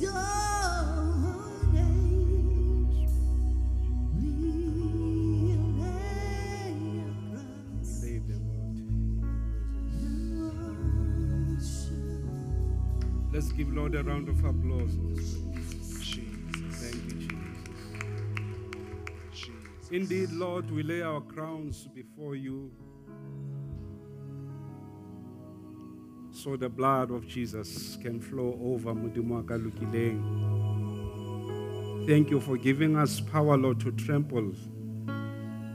Let's give Lord a round of applause. Thank you, Jesus. Indeed, Lord, we lay our crowns before you so the blood of Jesus can flow over. Thank you for giving us power, Lord, to trample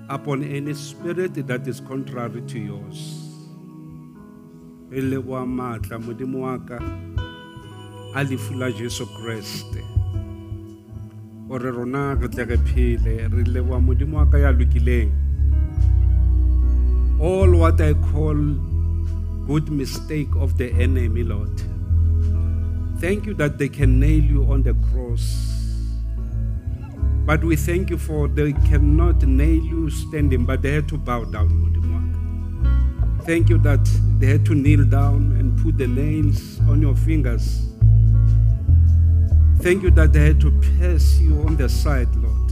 upon any spirit that is contrary to yours. Ore rona re tle re phele, re Modimo wa ka ya lokileng. All what I call good mistake of the enemy, Lord. Thank you that they can nail you on the cross. But we thank you for they cannot nail you standing, but they had to bow down. Thank you that they had to kneel down and put the nails on your fingers. Thank you that they had to pierce you on the side, Lord.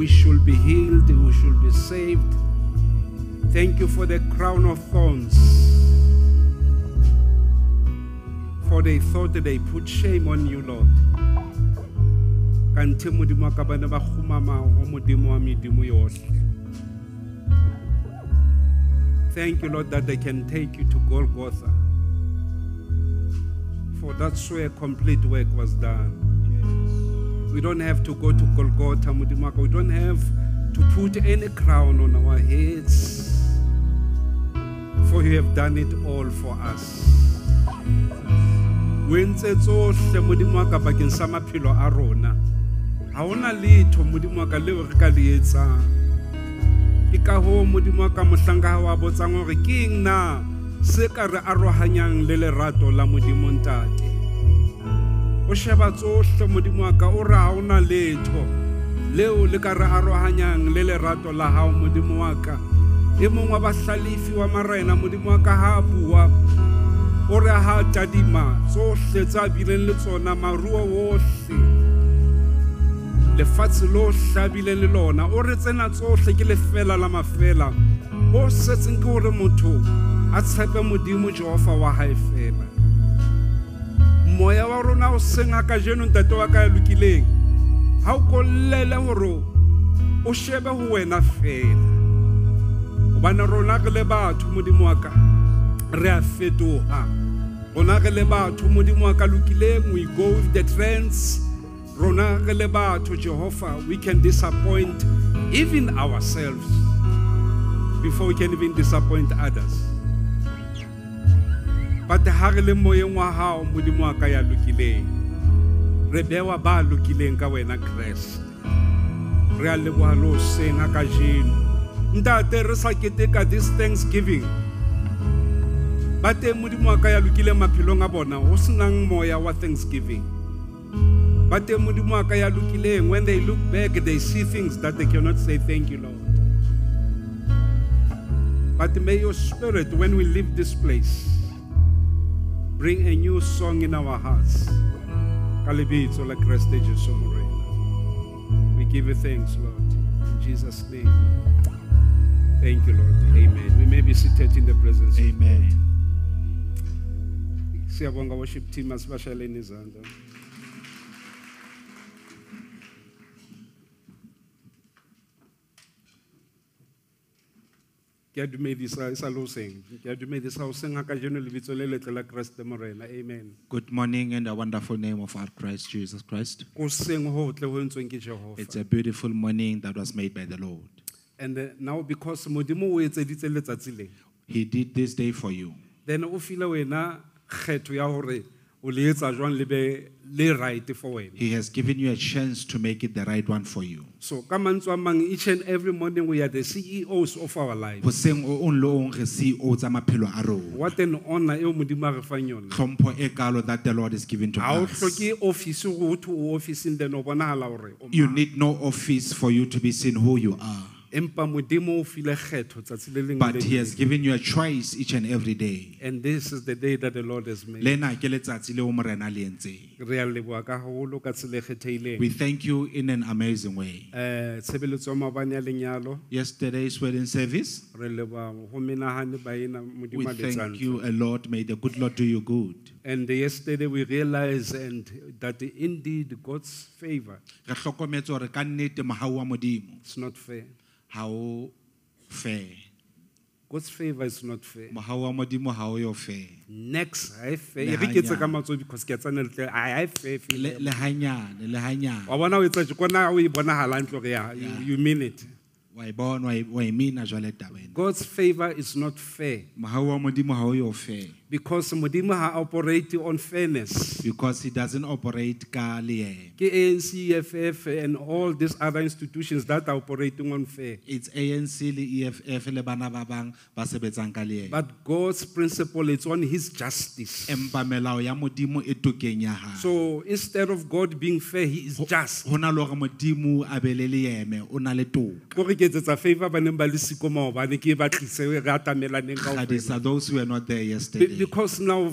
We should be healed, we should be saved. Thank you for the crown of thorns. For they thought that they put shame on you, Lord. Kante wa yohle. Thank you, Lord, that they can take you to Golgotha. For that's where complete work was done. We don't have to go to Golgotha, Modimo wa. We don't have to put any crown on our heads. For you have done it all for us. O entse tsohle Modimo wa ka bakeng sa maphelo a rona. Ha hona letho Modimo wa ka leo re ka le. Ke ka hoo Modimo wa wa botsang ke eng na se ka re le lerato la Modimo. O sheba tsohle Modimo wa ka o re ha hona letho. Leo le ka re arohanyang le lerato la hao Modimo wa ka. E mong wa bahlalifi wa marena Modimo wa ka ha a bua. O re ha tadima tsohle tsa bileng le tsona maruo ohle. Lefatshe lohle a bileng le lona. O re tsena tsohle ke lefela la mafela. O setseng ke hore motho a tshepe modimo jehova wa hae fela moya wa rona o senga ka jeno ntate wa ka ya lokileng. Ha o kollele hore o shebe ho wena fela. Hobane rona re le batho modimo wa ka re a fetoha. Rona re le batho modimo wa ka lokileng we go with the trends. Rona re le batho jehova we can disappoint even ourselves before we can even disappoint others but ha re le moyeng wa hao modimo wa ka ya lokileng. Re bewa ba lokileng ka wena kreste. Re a leboha le hoseng a kajeno. Ntate re sa keteka this thanksgiving. Ba teng modimo wa ka ya lokileng maphelong a bona ho senang moya wa thanksgiving. Ba teng modimo wa ka ya lokileng when they look back they see things that they cannot say thank you lord. But may your spirit when we leave this place bring a new song in our hearts. Ka lebitso la kreste jesu morena. We give you thanks lord. In jesus name. Thank you lord. Amen. We may be seated in the presence of Amen. siyabonga worship team asibashaleni izandla ke a dumedisa sa le hoseng ke a dumedisa ha kajeno lebitso le letle la morena amen Good morning in the wonderful name of our Christ Jesus Christ. ko hoseng ho tle ho entsweng ke jehova It's a beautiful morning that was made by the Lord. and uh, now because modimo o etseditse letsatsi le He did this day for you. then o file wena kgetho ya hore o le etsa jwang le be le right for wena He has given you a chance to make it the right one for you. so ka mantswe a mang each and every morning we are the ceos of our life Hoseng o on lo on re CEO tsa maphelo a rona. what an honor eo modimo a re fang yona Tlhompho kalo that the Lord is giving to us. hloke office go thwe o officing then o bonahala hore o You need no office for you to be seen who you are. Empa modimo o file kgetho tsatsi le lengwe le but He has given you a choice each and every day. and this is the day that the lord has made Lena ke letsatsi leo Morena a le entseng. re a leboha ka haholo ka tsela We thank you in an amazing way. Eh, tshebeletso ya maobane ya lenyalo Yesterday's wedding service, re leboha ho menahane ba ena we modimo a letsang thank you a lot. May the good Lord do you good. and yesterday we realized and that indeed god's favor Re hlokometse hore ka nnete mohau wa modimo is not fair o fair. god's favor is not fair? Mohau wa modimo o yo fair. next e fair. E re ke tse ka because ke a tsana le tle ha e fair Le feel le hanyane, le hanyane. wa bona o etsa tje kona o e bonahala hantle hore ya you, you mean it. Wa e bona, wa e- wa e mina jwale god's favor is not fair. Mohau wa modimo o yo fair because modimo ha operate on fairness because he doesn't operate ka leeme. ke ANC EFF and all these other institutions that are operating on fair It's ANC le EFF le bana ba bang ba sebetsang ka leeme. but god's principle is on his justice Empa melao ya modimo e tokeng ya hae. so instead of god being fair he is just Ho na le hore modimo a be le leeme, o na le toka. ko re ke etsetsa favor ba neng ba le siko maobane ke e batlise re atamelaneng kaofela. Khadisa, those who were not there Be- yesterday. Because now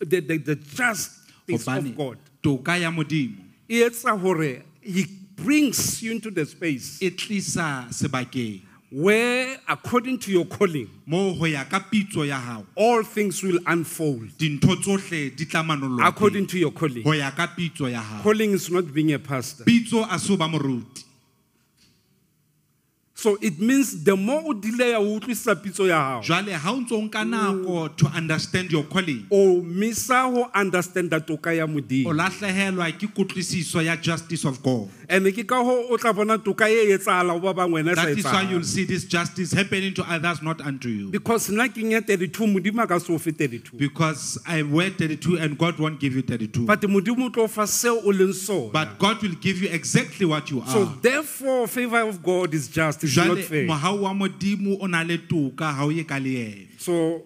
the, the, the justice of god. toka ya modimo. E etsa hore he brings you into the space e tlisa sebakeng. where according to your calling moo ho ya ka pitso ya hao all things will unfold dintho tsohle di tla manolong according to your calling. Ho ya ka pitso ya hao. Calling is not being a pastor. Pitso a se ba moruti so it means the more o delaya o utlwisisa pitso ya hao jwale ha o ntso nka nako to understand your calling. o misa ho understanda toka ya o modimo lahlehelwa ke kutlwisiso ya justice of god and ke ka ho o tla bona toka e etsahala ho ba bangwe wena sa that is why you'll see this justice happening to others not unto you. Because nna ke nye 32 modimo a ka se o fe 32 because i wear 32 and god won't give you 32 but modimo o tlo o fa seo o leng sona. But god will give you exactly what you so are. therefore favor of god is just it's not jwale fair mohau wa modimo o na le toka ha o ye ka leeme so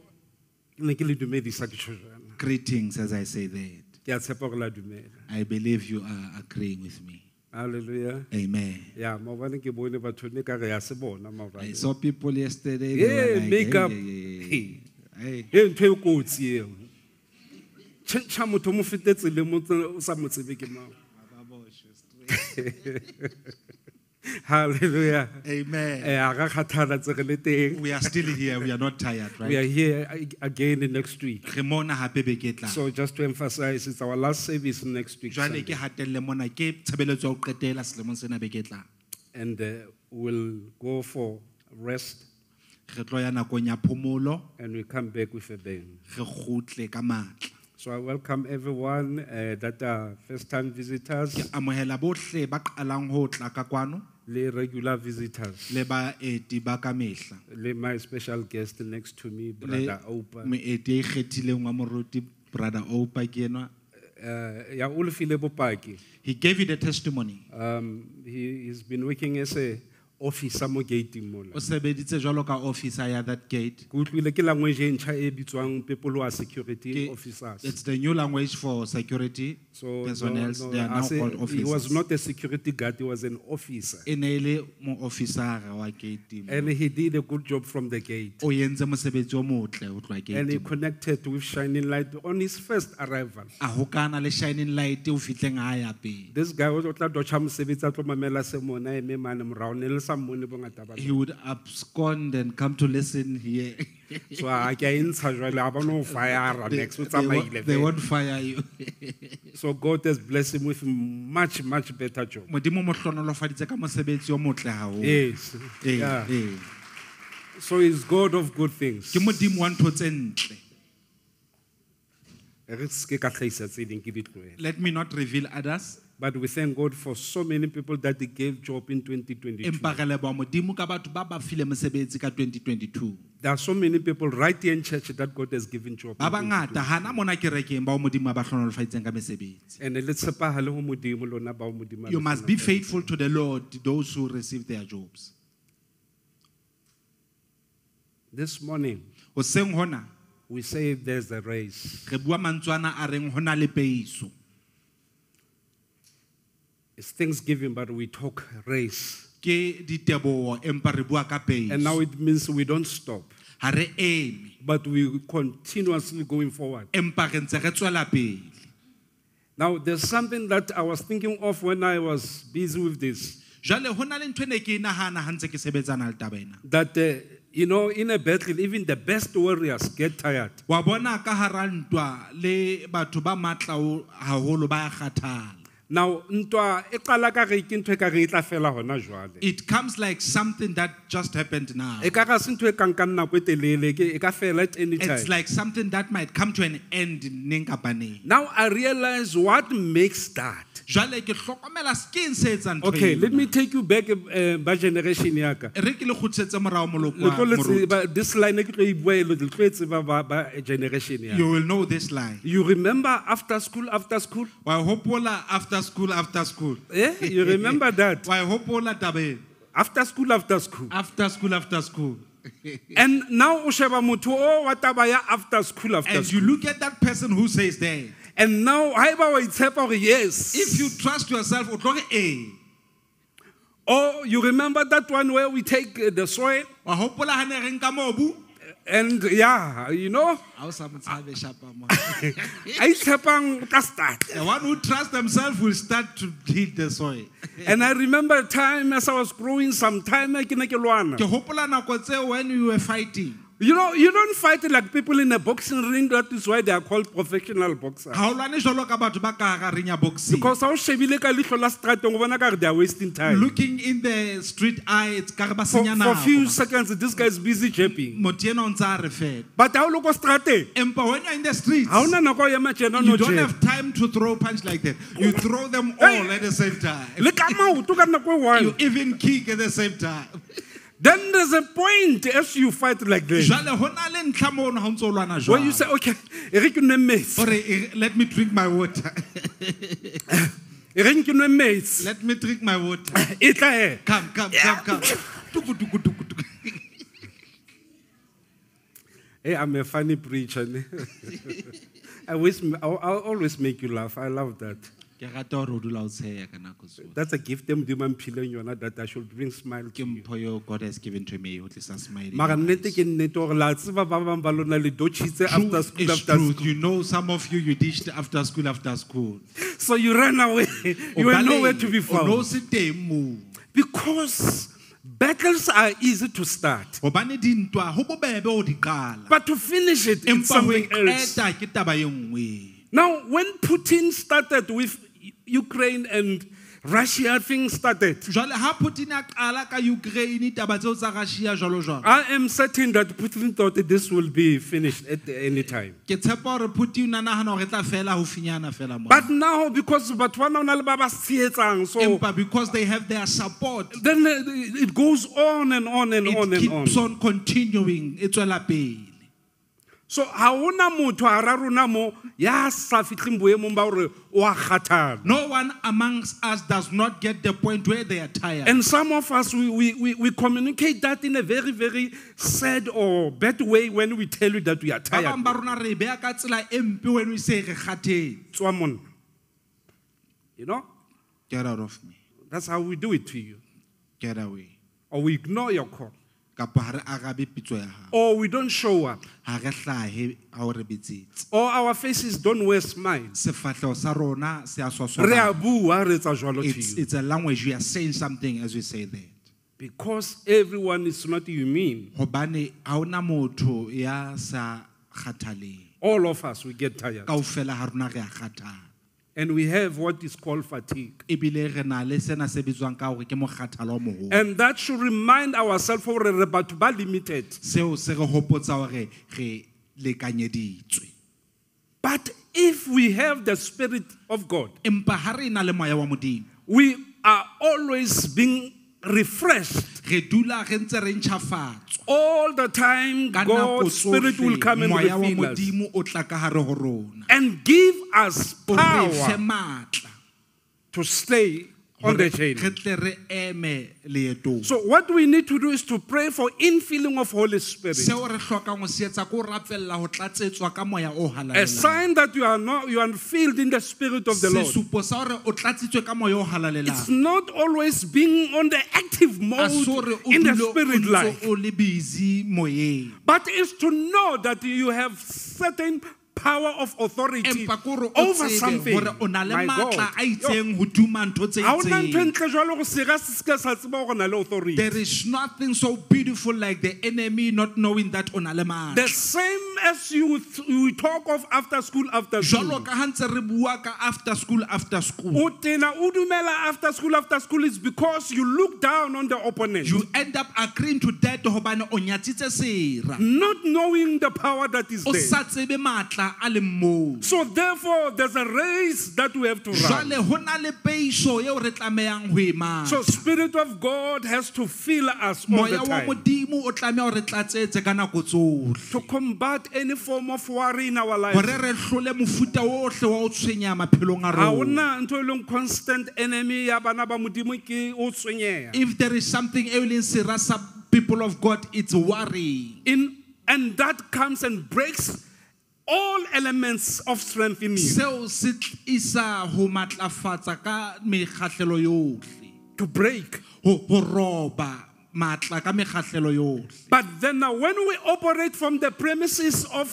ne ke le dumedisa ke tjho greetings as i say that. Ke a tshepa gore la dumela. I believe you are agreeing with me halleluja amen. Ya maobane ke bone batho ne ka re ya se bona i saw people yesterday Yeah, like, makeup. hey, hey, hey. e ntho e kotsi eo. Tšhentšha motho o mo fete tsele mo tse- o sa mo tsebe ke mao halleluja amen a ga kgathala tse re le teng. We are still here. We are not tired we are here again next week. Re mona hape beke tlang. So just to emphasize it's our last service next week Sunday. ke hatelle mona ke tshebeletso ya ho qetela selemong sena beke tlang. And uh, we'll go for rest. Re tlo ya nakong ya phomolo. And we come back with a bang. Re kgutle ka matla. So i welcome everyone uh, that are first time visitors ke amohela bohle ba qalang ho tla ka kwano le regular visitors. le baeti ba ka mehla. Le my special guest next to me brother opa moeti ya ikgethileng wa moruti brother opa ke enwa? Uh, ya o lefile bopaki. He gave you the testimony. Um, he, he's been working as a officer mo gating mola o sebeditse jwalo ka officer ya that gate. Ke utlwile ke language e ntšha e bitswang people who are security Ke- officers. it's the new language for security so personnel. no, they are now called he was officers not a security guard he was an officer. E ne e le mo-officera wa gate and he did a good job from the gate. O entse mosebetsi o motle ho tloha and he gate connected with shining light on his first arrival. A hokana le shining light o fitleng a ya pele. This guy o tla dotšha mosebetsi a tlo mamela se mona eme mane morao ne le sa mmone bongata ba he would abscond and come to listen here. So a ke a e ntsha jwale a bona o fire they, next o they, won't, tsamaile they won't fire you. So god has blessed him with much much better job. Modimo mo hlonolofaditse ka mosebetsi o motle haholo. Yes. Ee, yeah. ee. so he's god of good things. Ke modimo wa ntho tse ntle. Re se ka tlhaisa tse ding ke di tlohele. Let me not reveal others but we thank god for so many people that they gave job in 2022 empa re leboha modimo ka batho ba ba file mosebetsi ka 2022 there are so many people right here in church that god has given job ba in bangata hana mona kerekeng bao modimo a ba hlonolofaditseng ka mesebetsi. 2022. and le tshepagale ho modimo lona bao modimo a you must be faithful to the lord those who receive their jobs. This morning hoseng hona we say there's a race. re bua mantswana a reng ho na le peiso it's thanksgiving but we talk race. Ke diteboho empa re bua ka And now it means we don't stop, ha re eme. But we continuously going forward. empa re ntse re tswela pele. Now, there's something that I was thinking of when I was busy with this. jwale ho na le ntho e ne ke e nagana ha ntse ke sebetsana le taba ena. That, uh, you know, in a battle, even the best warriors get tired. wa bona ka hara ntwa le batho ba matla o- haholo ba a kgathala Now, ntwa e qala ka re ke ntho e ka re e tla fela hona jwale. it comes like something that just happened now E ka ga se ntho e ka nkang nako e telele, ke- e ka fela at any time. it's like something that might come to an end neng kapa neng Now I realize what makes that. jwale ke hlokomela skeng se etsang ntho Okay, let me take you back eh, by generation ya ka. re ke le kgutlisetse morao moloko Le wa tlo le moruti. tseba- This line e ke tlo e bua e le tlo e tseba ba ba generation ya. you will know this line You remember after school, after school? wa hopola after school after school Eh? You remember that? wa hopola tabeng After school, after school. after school after school And now o sheba motho o wa taba ya after school, after and you school. look at that person who says that And now haeba wa itshepa hore yes. if you trust yourself o tlo re eh Or you remember that one where we take uh, the soil wa hopola ha ne re nka mobu and yeah, you know, ha o sa mo tshabe shapa mo I tshepang ka start. the one who trusts themselves will start to heat the soil And I remember a time as I was growing, some time ke ne ke lwana. ke hopola nako tseo when you were fighting You know, you don't fight like people in a boxing ring. That is why they are called professional boxers. ha o lwane jwalo ka batho ba ka hara ya boxing Because how shebile ka lihlo la stratong o bona ka re they are wasting time. looking in the street eye it's ka re ba For, senya for few nako seconds, this guy is busy japping. motho ena o ntse a re fela But look strateng? empa when you're in the streets Ha ona nako ya matjena you no don't have time to throw punch like that you throw them all at the same time Le ka maoto ka nako e you even kick at the same time Then there's a point as you fight like this. jwale ho na le ntlha mono ha o ntse o lwana When you say, okay, re ke nwe metsi. Let me drink my water reng ke nwe metsi. let me drink my water come come come come Tuku, tuku, tuku, tuku. Hey, I'm a funny preacher. I always, I'll always make you laugh. I love that. Ke rata gore o dula o tsheya ka nako tsohle. That's a gift them dimang phileng yona that I should bring smile ke to you. mpho god has given to me ho tlisa smile Mara nnete ke nnete gore la tseba ba bang ba lona le dotšhitse after school is after truth. school. You know, some of you, you ditched after school, after school. So you ran away. You were nowhere to be O no found. se teng moo. Because battles are easy to start. Hobane dintwa ho bobebe ho di qala. But to finish it, it's Empa ho something else. qeta ke taba e nngwe. Now, when Putin started with Ukraine and Russia, things started. Jwale ha Putin a qala ka Ukraine taba tseo tsa Russia jwalo jwalo. I am certain that Putin thought that this will be finished at any time. Ke tshepa hore Putin a nahana hore tla fela ho finyana fela moo. But now, because batho ba na ho na le ba ba tshehetsang, so Empa because they have their support, then it goes on and on and on and on. keeps on continuing. E tswela pele. So ha hona motho hara rona mo ya sa fitlheng boemong ba hore o a kgathala. No one amongst us does not get the point where they are tired. And some of us, we, we, we, we communicate that in a very, very sad or bad way when we tell you that we are ba tired. ba rona re beha ka tsela e mpe when we say re kgathetse Tswa monna. You know, get out of me that's how we do it to you. get away Or we ignore your call. Kapa ha re arabe pitso ya hao Or we don't show up. ha re hlahe ha o re bitsetse Or our faces don't wear smiles. sefahlego sa rona se a Re a swaswaba bua, re etsa jwalo to it's, it's a language we are saying something as we say that Because everyone is not human. hobane ha ona motho ya sa kgathaleng All of us, we get tired. And we have what is called fatigue. ebile re na le sena se bitswang ka hore ke mokgathalo o moholo And that should remind ourselves for re batho ba limited. seo se re hopotsa hore re lekanyeditswe But if we have the Spirit of God, empa ha re na le moya wa modimo we are always being refreshed. re dula re ntse re ntšhafatswa All the time, God's Spirit will come and refill us modimo o tla ka hare ho rona. And give us o re fe power to stay on the Hore journey. re tle re eme leetong So what we need to do is to pray for infilling of Holy Spirit. seo re hlokang ho se etsa ke ho rapella ho tlatsetswa ka moya o A sign that you are not you are filled in the spirit of the Lord. sesupo sa hore o tlatsitswe ka moya o It's not always being on the active mode se hore o in the spirit life, o le busy moyeng but it's to know that you have certain power of authority empa ke hore o over something. hore o na le My God. a itseng hoduma ntho tse Ha hona ntho itseng ntle jwalo go sega se seke sa tseba gore o na le authority. there is nothing so beautiful like the enemy not knowing that o na The same as you you talk of after school after school. ka ha ntse re bua ka after school after school O tena o dumela after school after school is because you look down on the opponent. you end up agreeing to that hobane o nyatsitse sera not knowing the power that is there. Sa tsebe matla a leng moo So therefore, there's a race that we have to run. jwale ho na le peiso eo re tlamehang ho So Spirit of God has to fill us all the time modimo o tlameha hore tlatsetse ka nako tsohle to combat any form of worry in our hore lives. re hlole mofuta ohle wa ho tshwenya maphelong a Ha rona hona ntho e leng constant enemy ya bana ba modimo ke o tshwenyeha. if there is something e leng sera sa people of god it's worry In and that comes and breaks all elements of strength in you seo se isa ho matlafatsa ka mekgahlelo yohle. To break. ho ho roba matla ka mekgahlelo yohle. But then now, when we operate from the premises of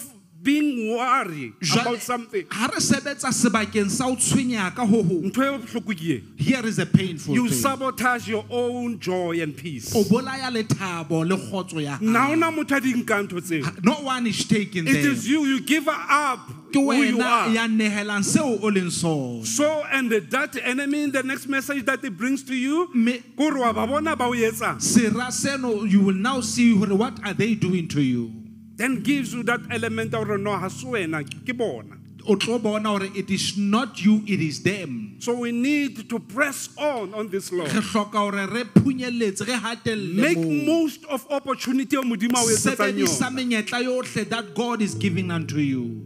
being worried about something, ha re sebetsa sebakeng sa ho tshwenyeha ka ho hong ntho bohloko ke here is a painful you thing sabotage your own joy and peace. o bolaya lethabo le kgotso ya Na hao hona motho a di nkang ntho tseo. no one is taking It is you, you give up who you are. ya nehelang seo o leng sona So, and that enemy in the next message that it brings to you, Me- kore wa ba bona ba o etsang. sera seno you will now see what are they doing to you then gives you that element of no ha se wena ke bona. o tlo bona hore it is not you it is them So we need to press on on this law. re hloka hore re phunyelletse re hatelle Make most of opportunity o modimo a o etsetsang sebedisa yona. menyetla that god is giving unto you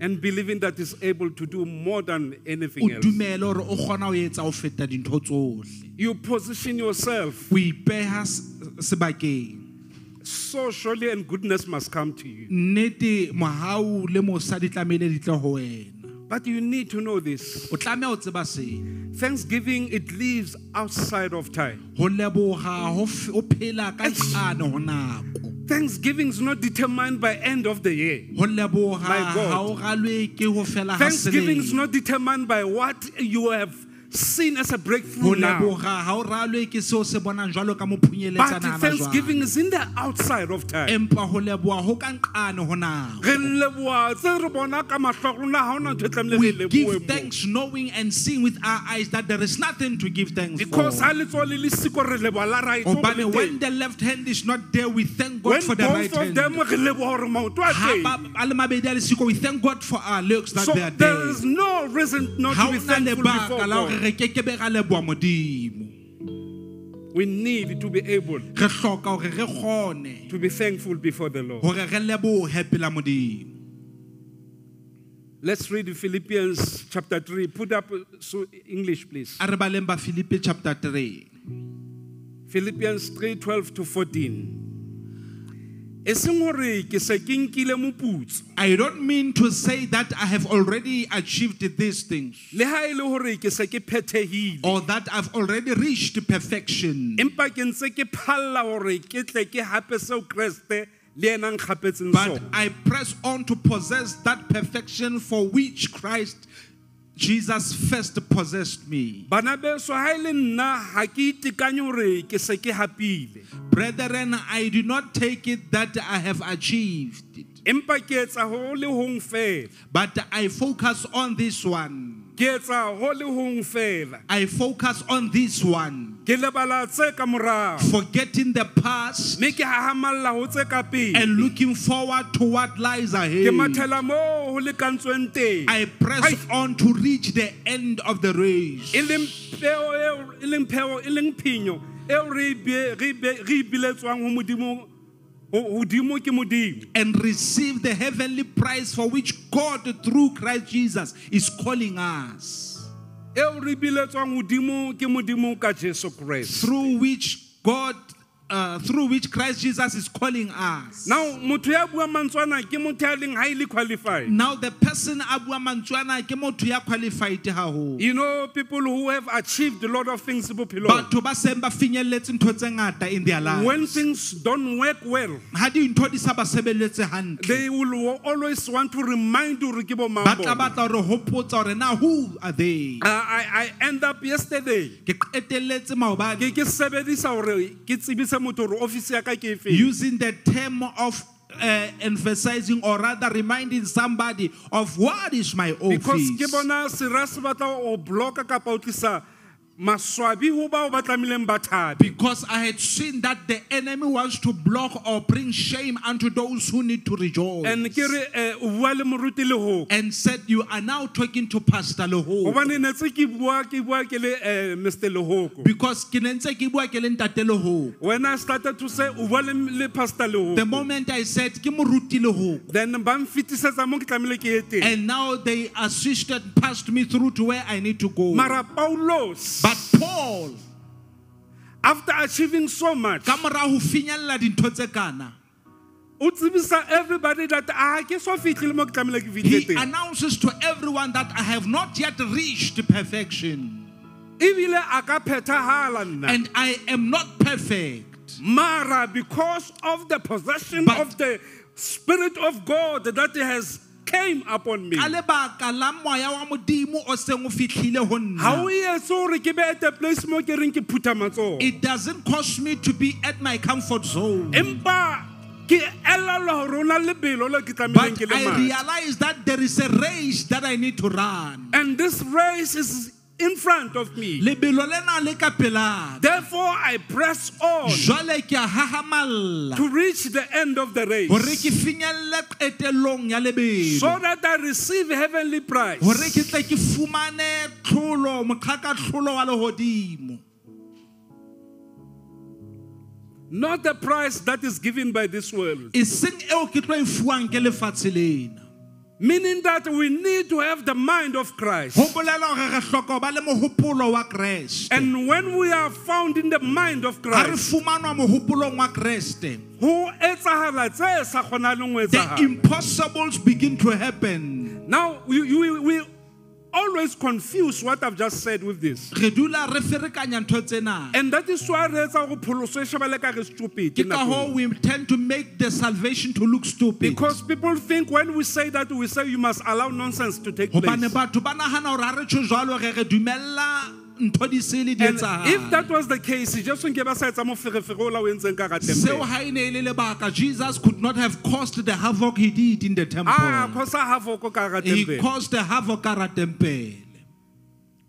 And believing that is able to do more than anything else. dumele hore o kgona ho etsa ho feta You position yourself so surely and goodness must come to you. nnete mohau le mosa di tlamehile di tle ho wena But you need to know this. o tlameha ho tseba se Thanksgiving, it lives outside of time. ho leboga ho f- phela ka ntlhane ho nako Thanksgiving is not determined by end of the year. ho leboga My God. ha o ralwe ke ho fela ha Thanksgiving is selemo not determined by what you have seen as a breakthrough now. leboga ha o ralwe ke seo se bonang jwalo ka But Thanksgiving is in the outside of time. empa ho leboga ho ka nqane ho nako Re leboha tse re bona ka mahlo a rona, ha hona ntho tlamehile we give thanks knowing and seeing with our eyes that there is nothing to give thanks Because for. ha letsoho le le siko re leboha la right, oh, o Hobane le when the left hand is not there we thank God When for the right hand. them re leboha hore maoto a Ha teng. ba- a le mabedi a le siko, we thank God for our legs that So they are there. there is no reason not to be thankful before la hore God. re kekebe ra leboha modimo We need to be able re hloka hore re kgone to be thankful before the Lord. hore re lebohe pela modimo Let's read Philippians chapter 3. Put up so English, please. a re baleng chapter 3 Philippians 3 12 to 14. I don't mean to say that I have already achieved these things le ha le hore ke se ke phethehile. or that I've already reached perfection. empa ke ntse ke phalla hore ke tle ke hape seo kreste le ena nkgapetseng But I press on to possess that perfection for which Christ Jesus first possessed me. bana beso ha le nna ha ke itekanye hore ke se ke hapile. Brethren, I do not take it that I have achieved it, empa ke etsa ho le hong fela. But I focus on this one. ke etsa ho le hong fela. I focus on this one, ke lebala tse ka morao forgetting the past mme ke hahamalla ho tse ka pele and looking forward to what lies ahead. mathela moo ho lekantsweng teng I press on to reach the end of the race. leng peo eo leng pheo leng phenyo eo re be- re be- re ibiletswang ho modimo ho- hodimo ke modimo and receive the heavenly prize for which God, through Christ Jesus, is calling us. Through which God, uh, through which Christ Jesus is calling us. now motho ya buang mantswana ke motho ya leng highly qualified Now the person a bua mantswana ke motho ya qualified haholo. you know people who have achieved a lot of things bophelong Batho ba seng ba finyelletse ntho tse ngata in their lives. when things don't work well Ha dintho di sa ba sebeletse hantle. they will always want to remind you ke bo mang Ba tla batla hore hopotsa hore na who are they? Uh, I, I end up yesterday Ke qetelletse maobane ke ke sebedisa hore ke tsebise motho hore office ya ka ke efeng using the term of uh, emphasizing or rather reminding somebody of what is my because office. bona sera se batla o blocka kapa o tlisa maswabi ho bao ba tlamehileng ba thabe Because I had seen that the enemy wants to block or bring shame unto those who need to rejoice. and eh, o bua le moruti lehoko and said, You are now talking to Pastor Loho. gobane netse ke bua ke bua ke le eh, Because ke ne ntse ke bua ke le ntate Loho. when i started to say o bua le, le pastor The moment I said, Ke moruti Loho. then ba mfitisetsa mo ke tlamehile ke And now they assisted, passed me through to where I need to go. But Paul, after achieving so much ka mora ho finyella dintho tse kana, o tsebisa everybody that a ke so fitlhile mo ke tlamehile ke he fitlhe teng announces to everyone that I have not yet reached perfection. ebile a ka phethagala nna And I am not perfect. mara because of the possession But- of the spirit of god that has came upon me Ka lebaka la moya wa modimo o seng o fihlile ho ha o nna. etse gore ke be at a place mo ke reng ke phutha matsogo It doesn't cause me to be at my comfort zone. empa ke elelwa gore o na le belo le ke tlamehileng But I realize that there is a race that I need to run. and this race is in front of me Lebelo lena le ka pela. therefore i press on Jwale ke a hahamalla. to reach the end of the race Hore ke finyelle qetellong ya lebelo. so that i receive heavenly prize Hore ke tle ke fumane tlholo, moqhaka tlholo wa lehodimo. not the price that is given by this world meaning that we need to have the mind of christ Ho bolela hore re hloka ho ba le mohopolo wa Kreste. and when we are found in the mind of christ fumanwa mohopolong wa Kreste, ho etsahala tse sa kgonaleng ho the impossibles begin to happen. now we, we, we always confuse what i've just said with this Re dula re ferekanya ntho tsena. and that is why re etsa gore pholoso shebale ka re stupid Ke ka hoo we tend to make the salvation to look stupid. because people think when we say that we say you must allow nonsense to take place batho ba nahana hore ha re tjho jwalo re re dumella ntho di se le di and if etsahala. that was the case jesu nke ba sa etsa moferefere o la o entseng ka ga Seo temple ha e ne e le lebaka Jesus could not have caused the havoc he did in the temple. ah khosa hafoko ka ga He caused the havoc ka hara temple.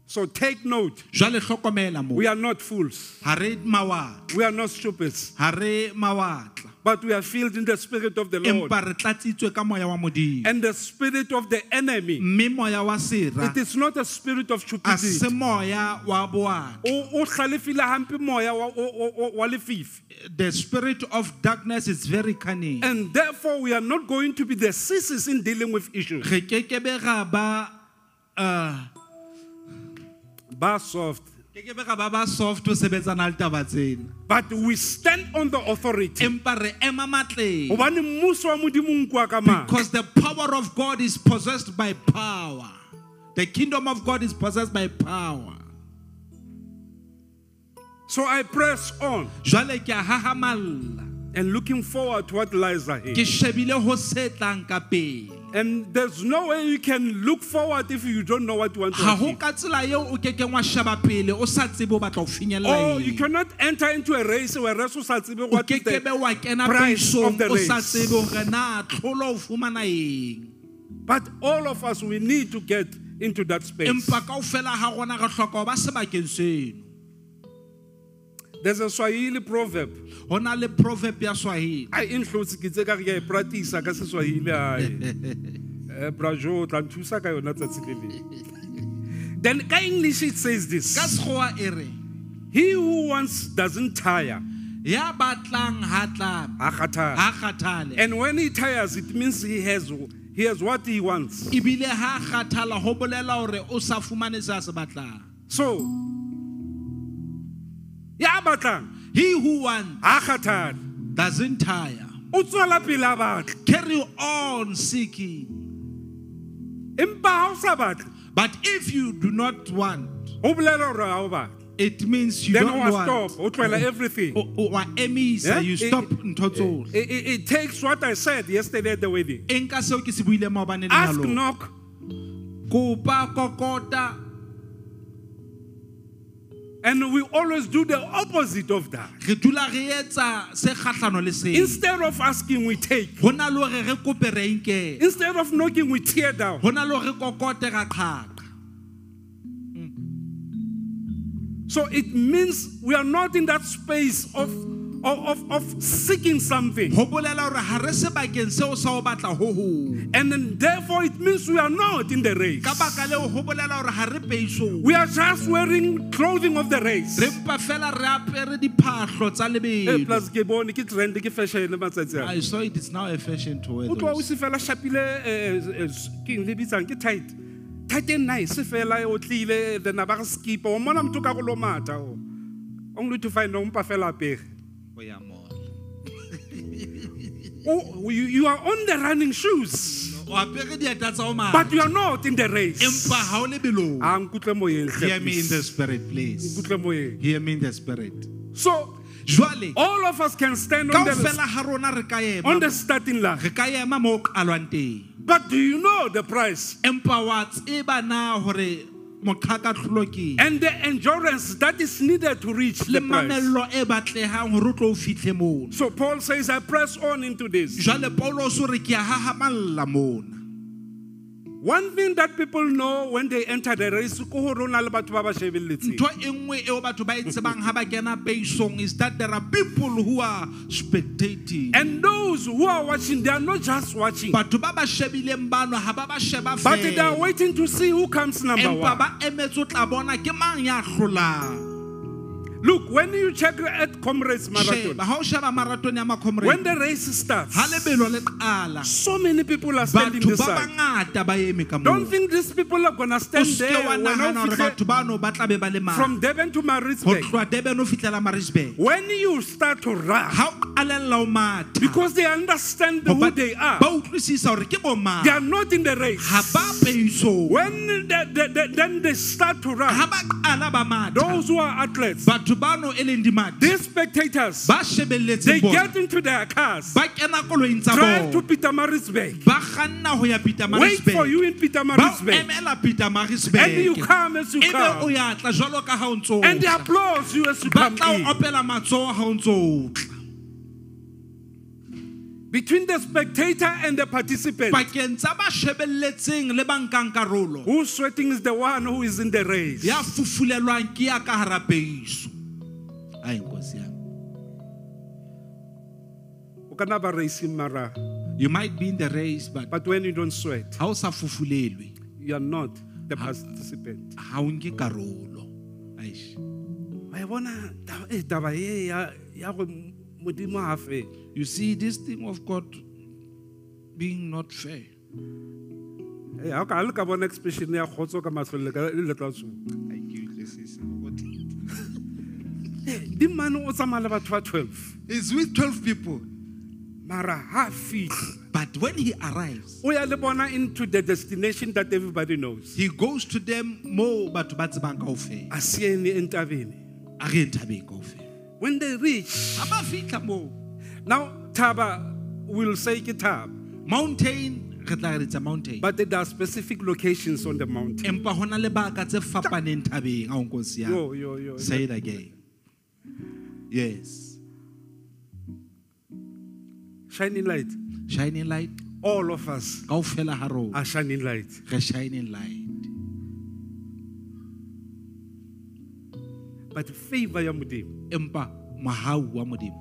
so take note Jwale hlokomela mo. we are not fools Ha re mawatla. we are not stupids Ha re mawatla. But we are filled in the spirit of the lord. Empa re tlatsitswe ka moya wa modimo. and the spirit of the enemy. Mme moya wa sera. It is not a spirit of a stupidity se moya wa boatla. o o hlalefile hampe moya wa- o- o- o- wa lefifi. The spirit of darkness is very cunning. and therefore we are not going to be the sissies in dealing with issues. Re kekebe ra ba uh, ba soft kekebe ra ba ba soft ho sebetsana le taba tsena. but we stand on the authority Empa re ema matleng. gobane mmuso wa modimo o nkwa ka mang Because the power of God is possessed by power. The kingdom of God is possessed by power. so i press on Jwale ke a hahamalla. and looking forward to what lies ahead Ke shebile ho se tlang ka pele. and there's no way you can look forward if you don't know what you want to achieve ka tsela eo o ke keng wa sheba pele o sa tsebe o batla ho finyella Oh, you cannot enter into a race where o sa tsebe what is ke kebe wa the price of the race. tsebe hore na tlholo o fumana eng But all of us, we need to get into that space. There's a Swahili proverb. ho na le proverb ya swahili I influence ke tse ka re e practice ka se Swahili ai. Eh brajo tla nthusa ka yona tsatsi le le. Then ka English it says ka this. sekgowa e re He who wants doesn't tire. ya batlang ha kgathale. ha And when he tires it means he has He has what he wants. ebile ha kgathala ho bolela hore o sa fumane se a se batlang So, he who wants doesn't tire. O tswela pele carry on seeking. Empa ha o sa batla, but if you do not want ho bolela hore ha o batla. it means you Then don't want. stop, o tlohela everything. o o wa emisa. You stop it- ntho tsohle. It, takes what I said yesterday at the wedding. e nka seo ke se buile maobane Ask, knock, kopa kokota and we always do the opposite of that. re dula re etsa se kgahlano le seo Instead of asking, we take. go na le hore re kope re nke Instead of knocking, we tear down. go na le hore kokote ra qhaqa So it means we are not in that space of, of, of, of seeking something. go bolela hore ha re sebakeng seo sa o batla ho hong And then therefore it means we are not in the race. ka baka leo go bolela hore ha re peisong We are just wearing clothing of the race. re mpa fela re apere diphahlo tsa Eh, lebelo plus ke bone ke trend ke fashion matsatsi a. I saw it is now a fashion to wear O tloha o those. se fela shapile eh, eh, ke eng le bitsang ke tight. Tight e nice fela o tlile then a ba re skip. O mona motho ka go lo matha o. Only to find o mpa fela apere. Go ya mall. Oh, you, you are on the running shoes, o apere dieta tsa o but you are not in the race. empa ha o lebelong Ah, hear me in the spirit please. Hear me in the spirit. So all of us can stand on the, ofela ha rona re ka on the starting line. re ka ema mo o qalwang teng. But do you know the price empa wa tseba na hore moqhakatlholo ke eng? and the endurance that is needed to reach the price? mamello batlehang hore o tlo o fitlhe mono So Paul says, I press on into this. One thing that people know when they enter the race, ke hore ho na le batho ba ba shebelletseng. ntho e nngwe eo batho ba e tsebang ha ba kena peisong is that there are people who are spectating and those who are watching, they are not just watching, batho ba ba shebileng bano ha ba ba sheba but they are waiting to see who comes number empa one. ba emetse o tla bona ke mang ya hlolang Look, when you check at Comrades Marathon, sheba ha o sheba maratone ya when the race starts, ha lebelo le qala. so many people are standing this side. bangata ba eme ka Don't think these people are gonna stand there wa when I nagana hore fihle batho bano ba tla be ba le from Durban to go Maritzburg. tloa durban o fitlhela marisburg When you start to run, ha o qalella o matha. because they understand who they are, ba utlwisisa hore ke bo they are not in the race. ha ba peisong When they, they, they, then they start to run, ba qala ba those who are athletes, these spectators, they get into their cars, ba kena koloing tsa drive to Pietermaritzburg, ba kganna ho ya peter wait for you in Peter ba o Marisburg, emela peter and you come as you come, ya tla jwalo ka ha o ntso o and they applause you as you come in. opela matsoho ha o ntso o tla. Between the spectator and the participant, pakeng tsa ba shebelletseng le ba nkang karolo. who's sweating is the one who is in the race. Ya fufulelwang ke ya ka hara peiso ai nkosi yami O ka nna ba racing mara, you might be in the race but But when you don't sweat, ha o sa fufulelwe you are not the participant. ha o nke karolo Aish. Wa e bona taba- eh, taba e ya ya go modimo ha fe. you see this thing of god being not fair Eh, ha o ka le ka bona expression ya khotso ka le ka le. Ai, ke utlwisisa. Di mane o tsamaya le batho ba 12. He's with 12 people Mara ha fihla. but when he arrives O ya le bona into the destination that everybody knows. he goes to them mo batho ba tsebang kaofela A siene entabeni. a re thabeng kaofela When they reach, ha ba moo now Taba will say ke Taba, mountain re tla re tsa mountain but there are specific locations on the mountain. empa hona le baka tse fapaneng thabeng a o nkosi ya Yo yo yo. say it again yes. Shining light. shining light. All of us kaofela ha rona. are shining light. re shining light. But favor ya modimo. Empa mohau wa modimo.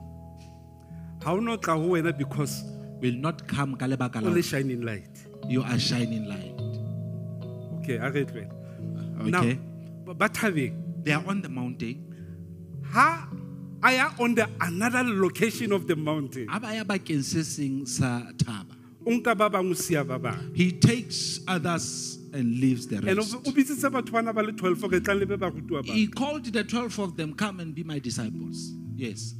Ha o no tla ho wena because will not come ka lebaka la only hore shining light. you are shining light. Okay, a re tlwele. okay. Now, ba thabeng. They are on the mountain. Ha a ya on the another location of the mountain. a ba ya bakeng se seng sa thaba o nka ba bangwe o sia ba bangwe He takes others and leaves the rest. o bitsitse batho bana ba le 12 gore tlang le be barutiwa ba He called the 12 of them, come and be my disciples. Yes.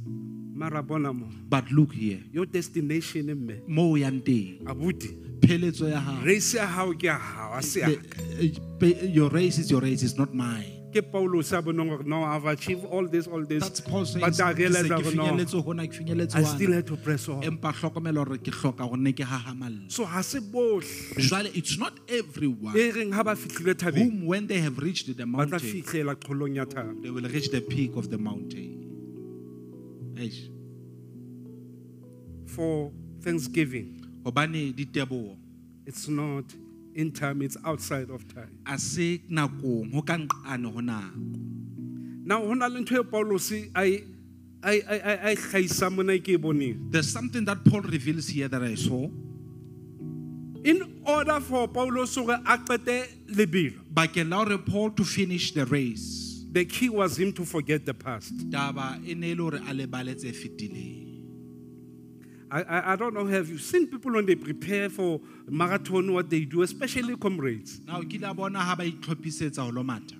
But look here. your destination mme Mo yang teng. abuti Pheletso ya hao. race ya gago ke ya gago a se ya ka. The- eh, pe- Your race is your race, it's not mine. Ke paulos a boneng gore no i've achieved all this all this That's Paul saying. but i realize ke gore no hona, ke finyelletse i still wana." had to press on Empa hlokomela hore ke hloka ne ke hahamalla. so ga se bohle Jwale, it's not everyone e reng ga ba thabeng whom when they have reached the ba tla mountain, fitlhela ya they will reach the peak of the mountain. Eish. for thanksgiving Hobane diteboho it's not in time it's outside of time a se nakong ho ka nqane ho nako. now go na le ntho e gaisa mona e ke e boneng There's something that Paul reveals here that I saw. in order for paulos gore a qete lebelo Bakeng la hore Paul to finish the race. the key was him to forget the past Taba e ne e le hore a lebale tse fetileng. I, I, I don't know, have you seen people when they prepare for marathon, what they do, especially comrades? Now ke la bona ha ba itlhophisetsa ho lo matha.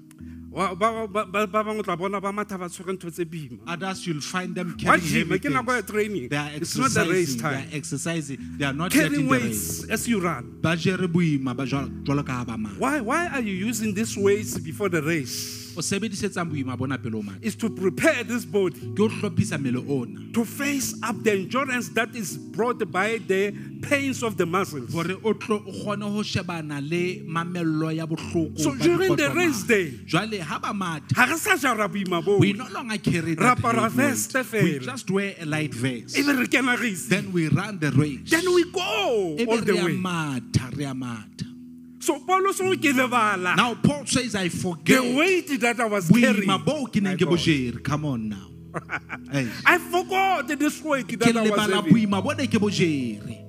Others you'll find them carrying gym, heavy ke nako things. training. They are It's not the race exercising. They are exercising. They are not Carrying the race. weights as you run. Ba jere boima ba jwalo jwalo ka ha ba matha. Why, why are you using these weights before the race? O sebedisetsang boima bona pele o matha. To prepare this body Ke ho hlophisa mmele ona. to face up the endurance that is brought by the pains of the muscles. Hore o tlo o kgone ho shebana le mamello ya bohloko. So during the race day, Jwale ha ba matha. ha re sa jara boima boo. We no longer carry that. We just wear a light vest. Ebe re kena race. Then we run the race. Then we go all the way. Matha, re a matha. So Paulos o ke lebala. Now Paul says, I forget the weight that I was carrying. boima boo ke My neng ke bo God. jere. Come on now. I forgot this weight that I was lebala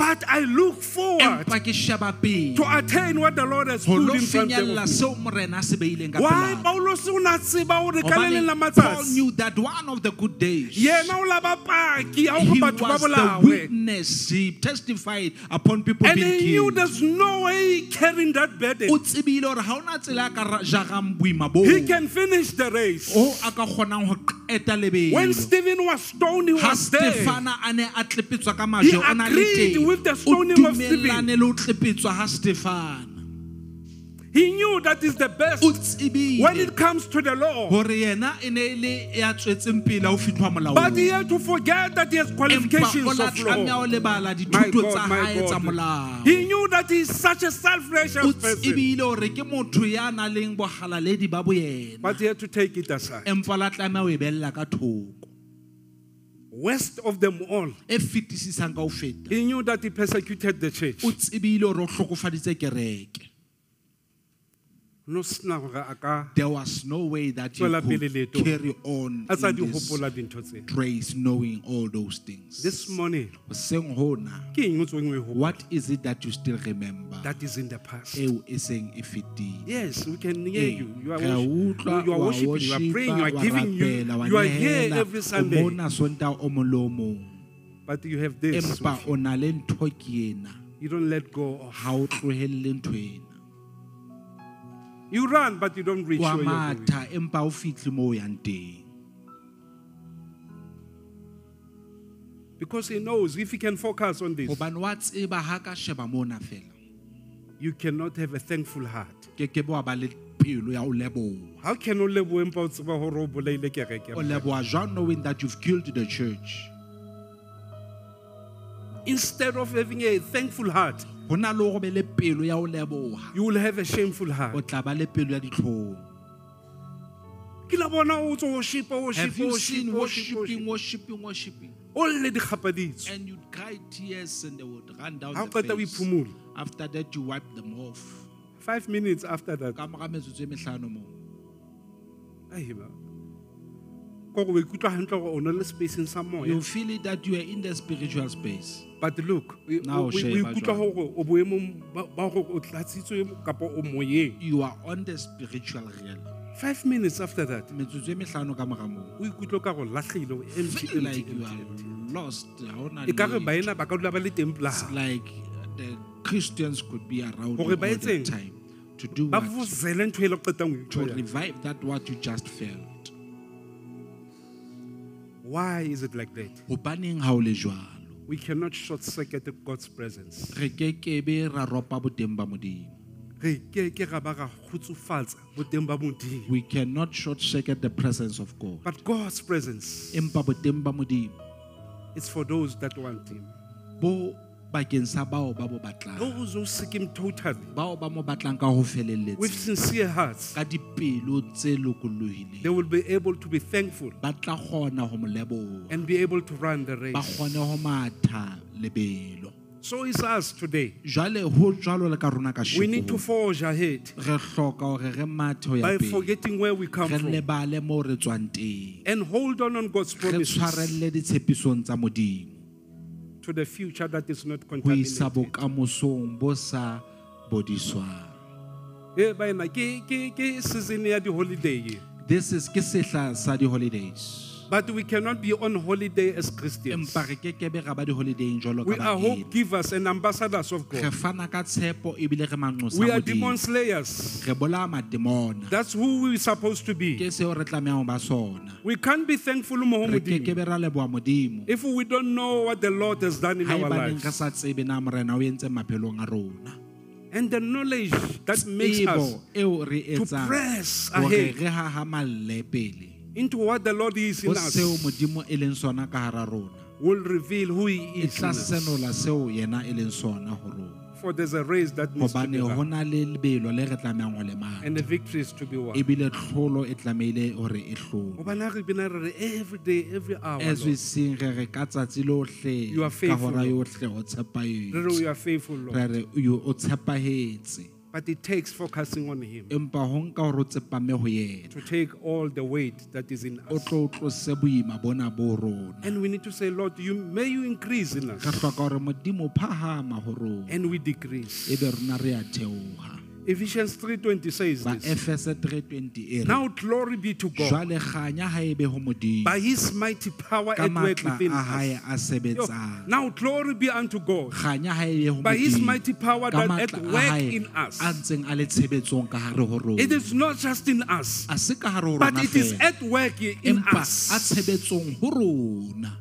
But I look forward Empa ke sheba pele. to attain what the Lord has put in front of me. seo morena a se beileng ka Why pela. Paulos o na tseba hore ka le Hobane Paul knew that one of the good days yena o la bapaki ya he was the witness. He testified upon people And being he knew there's no way carrying that burden. O tsebile hore ha ona tsela a ka ra- jarang boima boo. He can finish the race. o a ka kgonang ho qeta When. Stephen was stoned, he was there. Stefana a ne a tlepetswa ka He majwe o na le agreed. With the stoning of Stephen. dumellane le ho tlepetswa ha Stefana. He knew that is the best. When it comes to the law, hore yena ne le ya tswetseng pele ha o fitlhwa but he had to forget that he has qualifications of law. My God, my God. He knew that he's such a self-righteous person, tsebile hore ke motho ya nang le bohalaledi ba boyena. but he had to take it aside. Worst of them all, E fetisisang ka ho feta. he knew that he persecuted the church. O tsebile hore o hlokofaditse kereke. No sena hore a ka There was no way that you could carry on a sa di in this hopola dintho tse. race knowing all those things. This morning, Hoseng hona, ke eng o tsweng o hopola? what is it that you still remember? that is in the past. Yes, we can hear you. You are, worship, you are worshiping, you are praying, you are giving, you, you are here every Sunday. mona Sontaha o mong le o mong. But you have this. You. o na le ntho ke ena. You don't let go of. You run, but you don't reach where you're going. empa o fihle moo o yang teng. Because he knows if he can focus on this, Hobane wa tseba ha ka sheba mona fela. you cannot have a thankful heart. Ke ke wa ba le pelo ya ho leboha. How can you live o tseba hore o bolaile kereke? O leboha jwang knowing that you've killed the church. Instead of having a thankful heart, Ho le hore be le pelo ya ho leboha. you will have a shameful O heart. tla ba le pelo ya ditlhong. Ke la bona o ntso worship, worship, Have you worship, seen worship, worshiping, worship. worshiping, worshiping? All the khapaditso. And you'd cry tears and they would run down Ha o the qeta o face. iphomola. After that, you wipe them off. Five minutes after that, Ka mora metsotso e mehlano moo. ai ba. You feel it that you are in the spiritual space. But look, Now o- o sheba ikutlwa jwang. gore o boemong ba ba gore o tlatsitswe kapa o moyeng. You are on the spiritual realm. Five minutes after that, metsotso mehlano ka mora moo o ikutlwe ka go latlhile o feel like you are lost ha hona ka re letho. baena ba ka dula ba le teng pela It's like the Christians could be around all the time to do what? vuvuzele ntho le qetang ho To revive that what you just felt. Why is it like that? Hobaneng ha o le jwalo? We cannot short circuit God's presence. Re ke ke be ra ropa boteng ba Modimo. Re ke ke ra ba ra kgutsufatsa boteng ba Modimo. We cannot short circuit the presence of God. But God's presence Empa boteng ba Modimo is for those that want Him. bo bakeng sa bao ba bo batlang. Those who seek Him totally, Bao ba mo batlang ka ho with sincere hearts, ka dipelo tse lokollohileng. they will be able to be thankful Ba tla kgona ho mo leboha. and be able to run the Ba race. ho matha lebelo. So is us today. Jwale ho jwalo le ka We need to forge ahead Re hloka hore re mathe ho by forgetting where we come from lebale moo re tswang teng. and hold on on God's promises tshwarelle ditshepisong tsa Modimo. to the future that is not contaminated. bokamosong bo sa bodiswang. Eh, di. This is ke sehla sa di-holidays. But we cannot be on holiday as Christians. Empa re ke ke be ra ba di-holidaying jwalo We are hope givers and ambassadors of God. fana ka tshepo ebile re manqosa We are demon slayers. Re bolaya mademona. That's who we're supposed to be. Ke seo re tlamehang ho ba sona. We can't be thankful mo ho Re ke Modimo ke be ra leboha Modimo. if we don't know what the Lord has done in our lives. sa tsebe na morena o entse maphelong a rona. And the knowledge that makes us to press ahead re hahamalle pele. Into what the Lord is in us Modimo leng sona ka hara rona. will reveal who He is. in us. senola seo yena leng sona ho rona. For there's a race that needs to be ho run, na le lebelo le re tlamehang ho le matha. and the victory is to be won. Ebile tlholo tlamehile hore hlolwe. Hobane ha re bina re re every day, every hour, as we Lord, sing re re ka tsatsi lohle You are faithful, hora Lord. yohle o re re we tshepahetse are faithful, Lord. Re re you- o tshepahetse But it takes focusing on Him. Empa ho nka hore o tsepame ho yena. To take all the weight that is in o us. tlo o tlose boima bona bo rona. And we need to say, Lord, you may you increase in re us, hloka hore modimo o phahama ho rona. And we decrease. ebe rona re a theoha Ephesians 3:20 says ba this. efese 320 e re Now glory be to God. Jwale kganya ha ebe ho modimo. By His mighty power ka at work matla within a hae us. a Yo, sebetsang Now glory be unto God. Kganya ha ebe ho by His modimo. mighty power ka that at matla a work hae in us. a ntseng a le tshebetsong ka hare ho rona. It is not just in us, a se ka hare ho but rona it is at work in empa a us. tshebetsong ho rona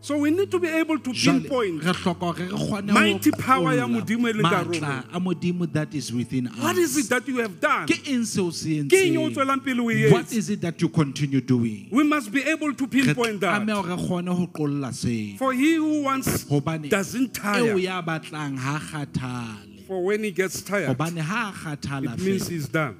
So we need to be able to pinpoint re hloka hore re kgone ho Mighty power ya Modimo e leng ka rona. that is within us what is it that you have done. ke eng se Ke eng entseng tswelang pele o what is it that you continue doing We must be able to pinpoint that. hore re kgone ho qolla seo For he who wants doesn't eo tire. ya batlang ha kgathale For when he gets tired, hobane ha a kgathala it means he's done.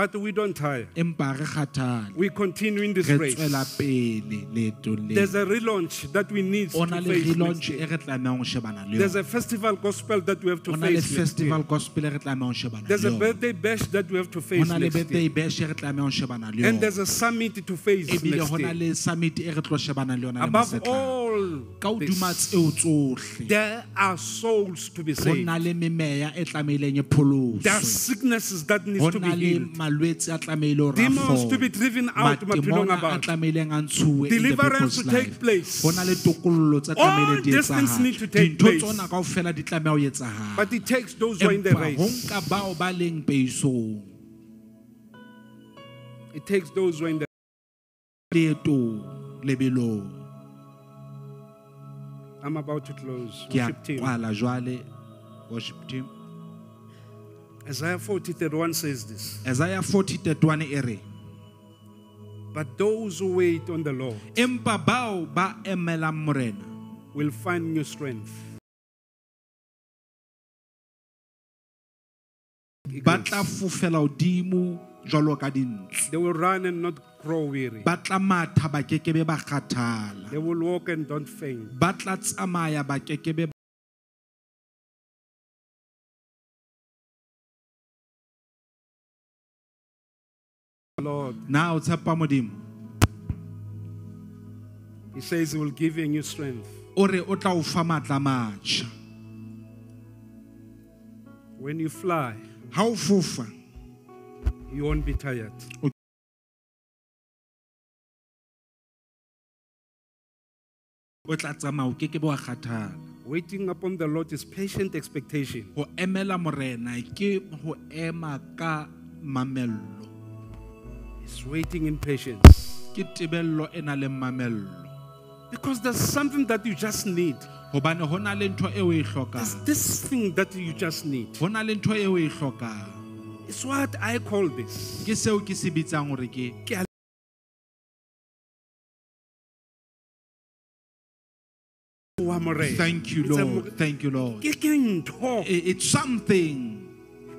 But we don't tire. empa re kgathale We continue in this re race. tswela pele leetong There's le a relaunch that we need o to le face. next relaunch e year. re tlamehang ho shebana le There's yona a festival gospel that we have to o na le face. Next festival year. gospel e re tlamehang ho shebana There's a yona birthday bash that we have to ho face na le next birthday year. bash e re tlamehang ho shebana le And yona there's a summit to face ebile next ho na year. le summit e re tlo shebana le yona le Above all, ka hodima this, tseo tsohle there are souls to be saved. na le memeya e tlameileng e There are pholoswe sicknesses that need to na be le healed. malwetse a tlamehile hore Demons to be driven out maphelong matemona a a batho. tlameileng a ntshuwe in the Deliverance people's to take life. place. ho na le tokollo tse All tlameileng di these things need to etsahale take dintho place. tsona kaofela di tlameha ho etsahala But it takes those who are in the empa ho race. nka bao ba leng peisong It takes those who are in the leetong lebelong I'm about to close. ke Worship team. kwala jwale worship team Isaiah 40 31 says this. Isaiah 40 31 e re But those who wait on the Lord empa bao ba emelang morena will find new strength. ba tla fofela hodimo jwalo ka dintsu They will run and not grow weary. ba tla matha ba kekebe ba kgathala They will walk and don't faint. ba tla tsamaya ba kekebe Lord, na o tshepa modimo He says He will give you new strength. o re o tla o fa matla a matjha When you fly, ha o fofa you won't be tired. o tla tsamaya o keke be wa kgathala Waiting upon the Lord is patient expectation. go emela morena ke go ema ka mamello It's waiting in patience. ke tebello na le mamello Because there's something that you just need. gobane go na le ntho o There's this thing that you just need. It's what I call this. ke seo ke se bitsang ke Ke a- Wa morena. thank you lord. thank you lord. Ke ke ntho. I- it's something.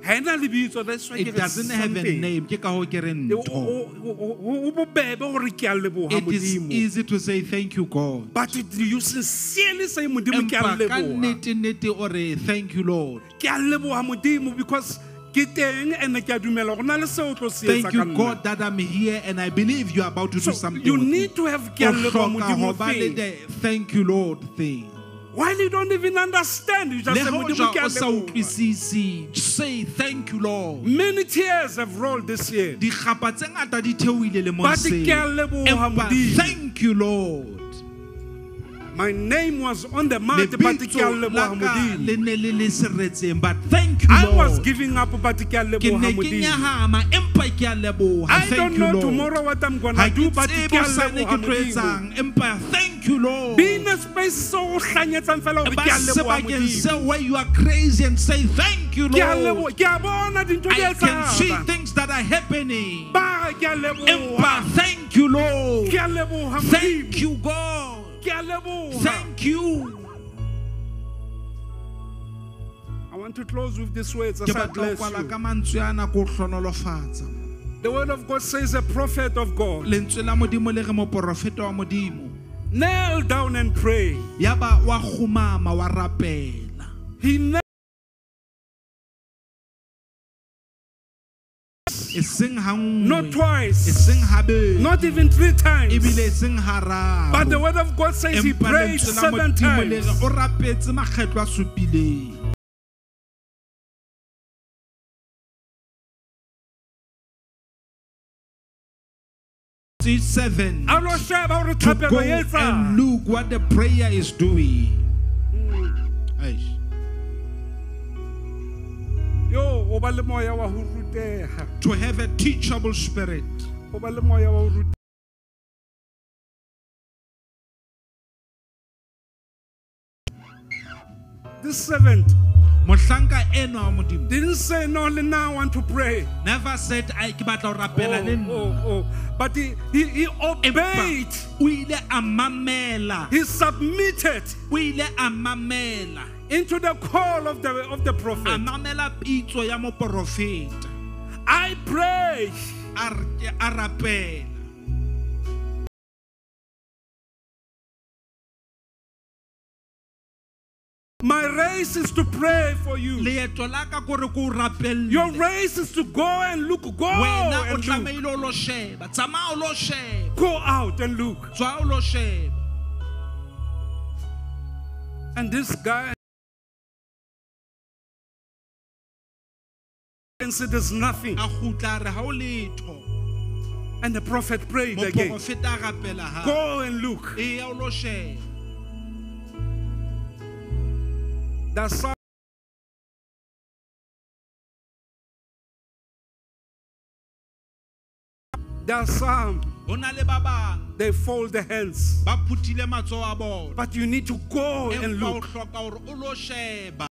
Ha ena lebitso, that's why ke it re doesn't have a something. name. Ke ka go ke re O- ntho? o- o- o- o bobebe gore ke a leboga it is modimo. easy to say thank you god. But it- you sincerely say modimo ke a empa ka leboga nnete nnete ore thank you lord. Ke a leboga modimo because ke teng and ke a dumela go na le seo o tlo se etsa thank you god that i'm here and i believe you're about to do so something you need to have ke O a leboga hloka modimo ho ba le thing the thank you lord thing. While you don't even understand? You just say ha o modimo ja ke a o sa leboga utlwisise say thank you lord. Many tears have rolled this year. Dikgapa tse ngata di theoile lemong But sena. ke a leboga thank you lord my name was on the mat but ke lebitso a la leboga ka modimo le ne le le seretseng but thank you I was giving up but ke a ke leboga ne ke modimo nyahama empa ke a leboga I don't know tomorrow what I'm gonna ha do ke but tsebe ke a hosane leboga ke tlo modimo etsang thank you lord. Be in a space so o hlanyetsang fela gore ba ke a leboga sebakeng where you are crazy and say thank you lord. lebo- ke a bona dintho di I can see things that are happening. Ba re ke a empa thank you lord. Ke a leboga thank you god. ke a leboga thank you. I want to close with these words as I bless you. ka mantswe ana ko hlonolofatsa. The word of God says a prophet of God. Lentswe la modimo le re moporofeta wa modimo. Kneel down and pray. Ya wa khumama wa rapela. He knelt not twice. Not even three times. But the word of God says he prayed seven times re o rapetse makgetlo a supileng. Seven. A lo sheba gore to go and look what the prayer is doing. Mm. Aish. yo o ba le moya wa ho ruteha To have a teachable spirit. o ba le moya wa ho ruteha this servant Mohlanka eno wa didn't say no now I want to pray. Never said I ke batla ho rapela oh, oh, oh. but he, he, he obeyed. he submitted. Into the call of the, of the prophet I pray A my race is to pray for you Leeto la ka ko re ko o rapelle. your race is to go and look go and look tlameile o lo sheba. Tsamaya o lo sheba. go out and look Tswa o lo and this guy and said there's nothing. A kgutla re ha o letho. and the prophet prayed again. moporofeta a rapela ha. Go and look. E ya o lo sheba. The son there are some go na le ba bang. They fold their hands. Ba phuthile matsoho a bona. But you need to go and empa o look. hloka gore o lo sheba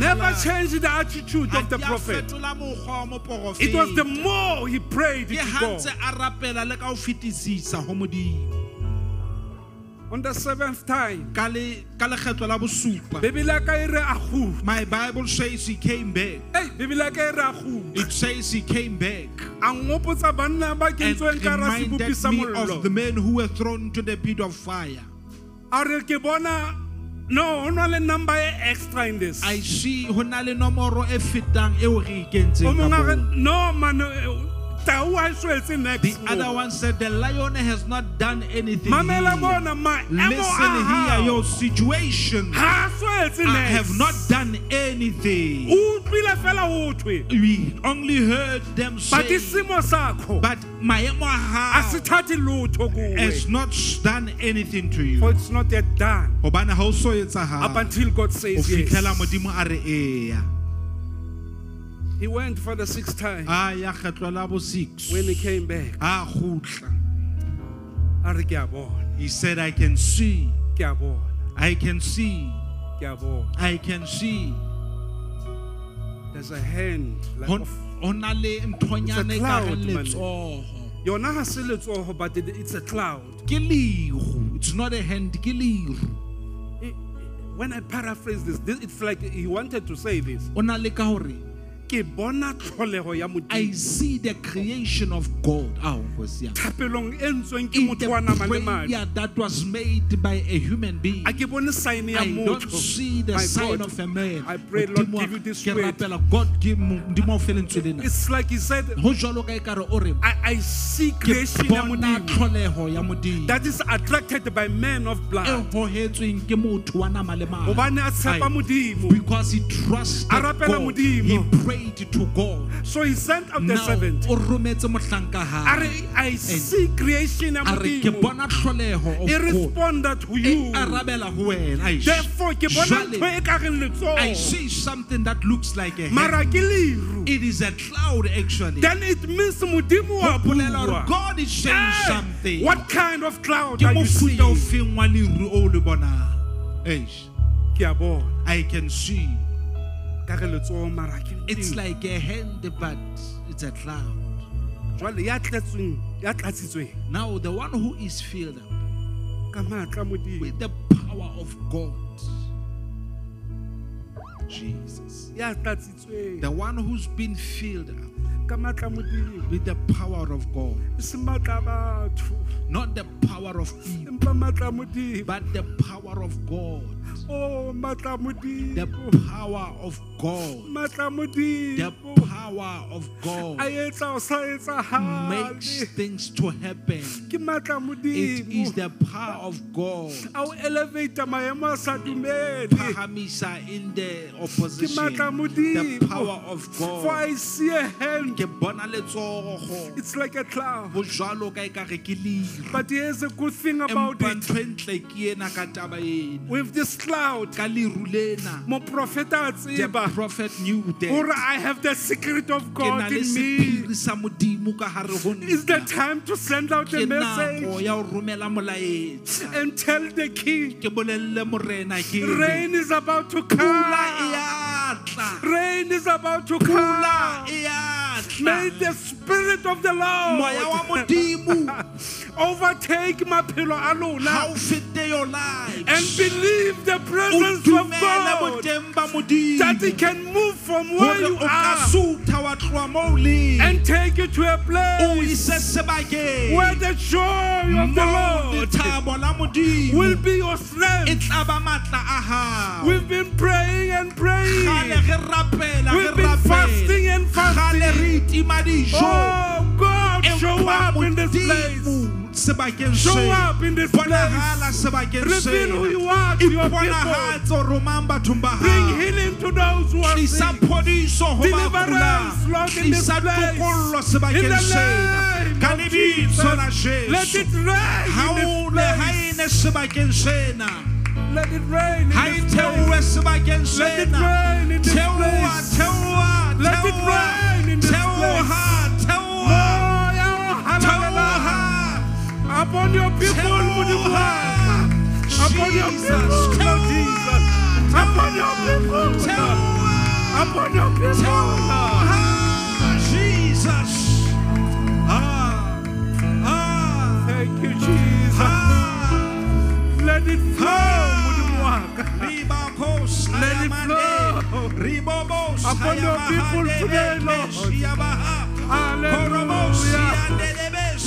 never etsahalang, change the attitude of the prophet. fetola mokgwa wa moporofeta. it was the more he prayed to ha go ntse a rapela le ka ho fetisisa ho modimo. On the seventh time ka le ka lekgetlo la bosupa. bebele ya ka re a kgutla my bible says he came back. Hey, bebele ya ka re a kgutla it says he came back. A nkgopotsa banna ba and reminded me of the men who were thrown into the pit of fire. A re ke bona no ho na le number extra in this I see ho na le nomoro e fetang eo re e o mongwe a ka re moo. no man tau ha so etse next The other one said, The lion has not done anything. mamela bona maemo Listen here, your situation. ha so etse I have not done anything. O utlwile fela ho thwe We only heard them say. but isimo sakho but maemo a a se hao thathe lotho has not done anything to for you. it's not yet done Hobane ha o so up until God says yes fitlhela modimo a re eya. he went for the sixth time A ya kgetlo la bo 6. when he came back A khutla. a re ke a bona He said, I can see. ke a bona I can see. ke a bona I can see. There's a hand like Hon- of ho na le nthonyana e ka cloud, reng man. letsoho. yona ha se letsoho but it- it's a cloud Ke leru. It's not a hand, ke leru. I- I- when I paraphrase this, this it's like he wanted to say this O na le ka hore ke bona tlholego ya I see the creation of God. Aw, Nkosi yami. thapelong ntsweng ke In motho wa nama le the prayer that was made by a human being. a ke bone sign ya I don't see the sign of a man. I pray, Lord, give you this word. God give mo- Modimo o fe it's like he said Ho jwalo ka ekare o re, I, I see creation ya bona modimo tlholeho ya modimo that is attracted by men of blood hohetsweng ke motho wa nama le madi. gobane a tshepa Aye. modimo Because he rapela God. He prayed to God. so he sent out the servant o rometse mohlanka hae. i see creation ya A re ke modimo bona tlholeho of e God. responded to E you arabela ho wena. Aish. therefore ke bona Jwale, ntho e ka reng I see something that looks like a mara ke leru It is a cloud actually. then it means modimo wa Ho bolela hore bua God is saying Hey, something. what kind of cloud are you seeing mofuta ofeng wa leru o le bonang? Eish. ke a bona I can see. It's like a hand, but it's a cloud. jwale ya tletsweng ya tlatsitsweng. Now, the one who is filled up ka maatla modimo. with the power of God, Jesus, the one who's been filled up ka maatla modimo. with the power of God, se maatla a batho. Not the power of evil, empa maatla a modimo. but the power of God, Oh, o maatla a the power of God, the power of God etsa o sa makes things to happen. It is the power of God. a o elevata maemo a sa dumele Pahamisa in the opposition. The power of God. for i see a hand Ke bona letsogo. it's like a cloud Ho jwalo ka ekare ke leru. but here's a good thing about it ntho ntle ke ena ka taba ena. with this cloud Ka leru lena. moprofeta a The prophet knew that. i have the secret of god in me. sephiri sa modimo ka hare ho is the time to send out a message ya ho romela molaetsa. and tell the king Ke bolelle morena ke rain is about to come. rain is about to come. may the spirit of the lord overtake maphelo a lona fete your life. and believe the presence of god boteng ba modimo. that he can move from where you are sutha wa tloha moo o leng. and take you to a place where the joy of the Lord lethabo la modimo will be your strength. tla ba matla a hao. We've been praying and praying. Kgale re rapela, re We've been fasting and fasting. Oh God, show up in this place. Sebakeng Show up in this place. Sebakeng Reveal who you are to your people. Iponahatse hore o mang bathong ba Bring healing to those who are sick. phodiso ho ba Deliverance. Lord, in this place. In the name ka of lebitso la jesu it rain ha in this ne ha place. e ne sebakeng sena Let it rain in e place. sebakeng Let it sena rain in this theoha upon your people, Modimo wa ka. Upon your people, Lord Jesus. Upon your people, Lord. Upon your people, Lord. Jesus. Ah, ah, Thank you, Jesus. ah. Let it flow, wa Let it flow. Upon your people today, Lord. yabahande.